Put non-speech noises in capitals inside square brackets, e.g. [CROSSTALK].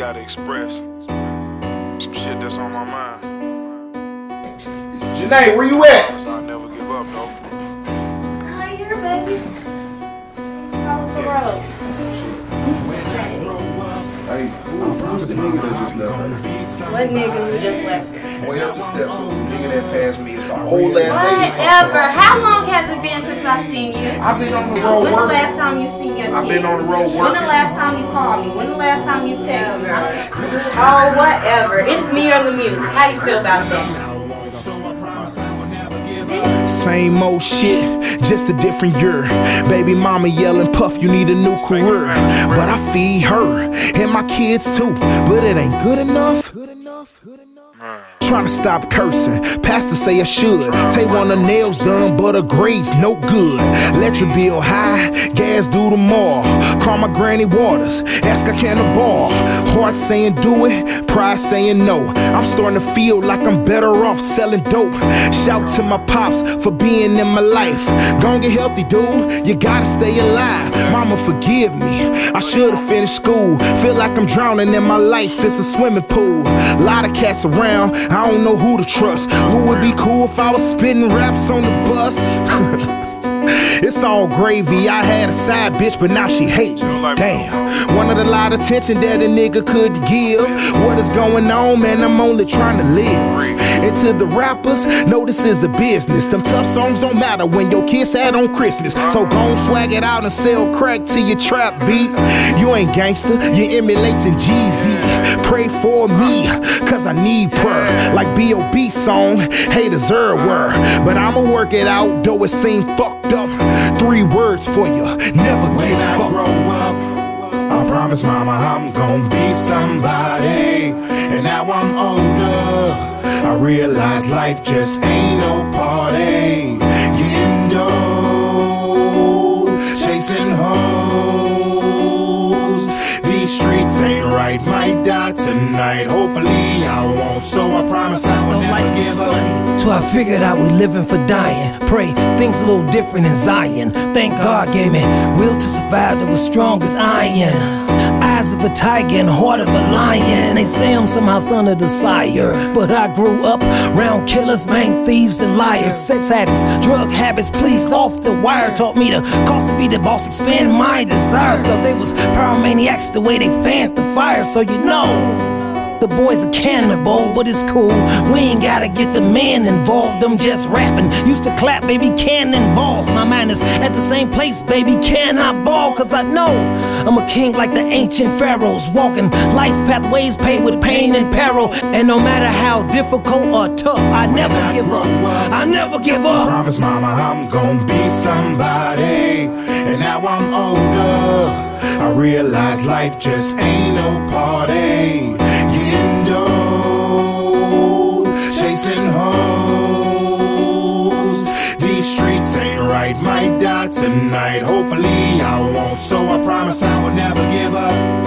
gotta express some shit that's on my mind. Janae, where you at? I never give up, though. Here, baby. Hey, who, who's the nigga that just left her? What nigga who just left? Way up the steps, so the nigga that passed me. It's an old ass lady. Whatever. How long has it been since I seen you? I've been on the road When the last time you seen your I've been on the road working. When the last time you called me? When the last time you texted me? Oh, whatever. It's me or the music. How you feel about that? Same old shit, just a different year. Baby mama yelling, Puff, you need a new career. But I feed her and my kids too. But it ain't good enough. Good enough, good enough. Trying to stop cursing. Pastor say I should. Take one of nails done, but her grades no good. Electric bill high, gas due tomorrow. Call my granny Waters, ask her can I ball. Heart saying do it, pride saying no. I'm starting to feel like I'm better off selling dope. Shout to my pops for being in my life. Gon' get healthy, dude. You gotta stay alive. Mama, forgive me. I should've finished school. Feel like I'm drowning in my life. It's a swimming pool. Lot of cats around. I don't know who to trust. Who would be cool if I was spitting raps on the bus? [LAUGHS] It's all gravy. I had a side bitch, but now she hate me. Damn. Wanted a lot of attention that a nigga couldn't give. What is going on, man? I'm only trying to live. And to the rappers, no, this is a business. Them tough songs don't matter when your kids had on Christmas. So gon' swag it out and sell crack to your trap beat. You ain't gangster, you emulating Jeezy. Pray for me, cause I need prayer. Like B.O.B. song, haters everywhere. But I'ma work it out, though it seem fucked up. Three words for you, never promise mama I'm gonna be somebody. And now I'm older, I realize life just ain't no party. Getting dough, chasing hoes. These streets ain't right, might die tonight. Hopefully I won't, so I promise I will never life give up. So I figured out we living for dying. Pray, things a little different in Zion. Thank God gave me will to survive that was strong as iron. Eyes of a tiger and heart of a lion. They say I'm somehow son of the sire. But I grew up round killers, man, thieves, and liars. Sex addicts, drug habits, please off the wire. Taught me the cost to be the boss, expand my desires. Thought they was pyromaniacs the way they fanned the fire. So you know. The boys are cannibal, but it's cool. We ain't gotta get the man involved. I'm just rapping. Used to clap, baby, cannonballs. My mind is at the same place, baby. Can I ball? Cause I know I'm a king like the ancient pharaohs. Walking life's pathways paved with pain and peril. And no matter how difficult or tough, I never I give up. up, I never give up. Promise mama I'm gonna be somebody And now I'm older I realize life just ain't no party Chasing hoes. These streets ain't right Might die tonight. Hopefully I won't. So I promise I will never give up